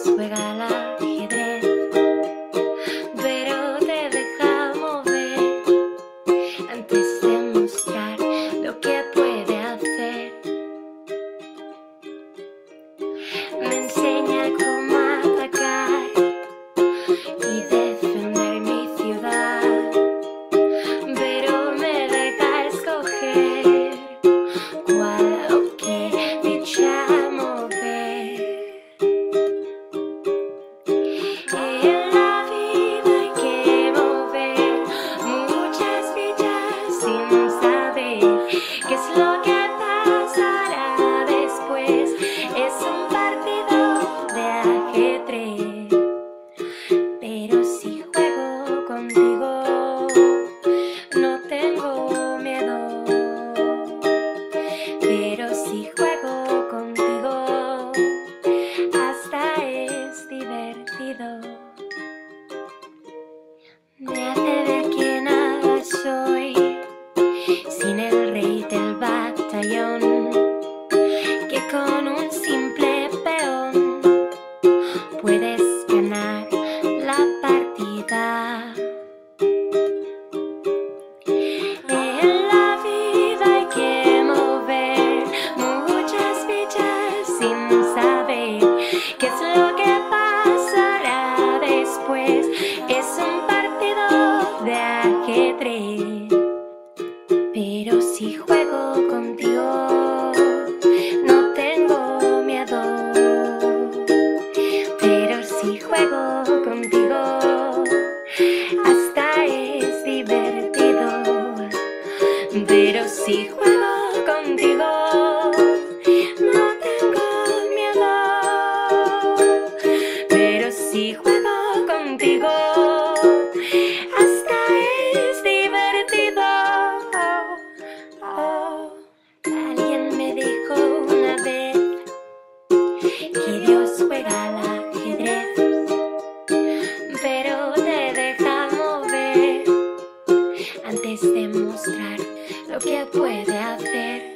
Juega la ajedrez, pero te deja mover antes de. puedes ganar la partida. En la vida hay que mover muchas fichas sin saber qué es lo que pasará después. Es un partido de ajedrez, pero si juegas. pero si juego contigo no tengo miedo, pero si juego contigo hasta es divertido. Oh, oh. Alguien me dijo una vez que que puede hacer.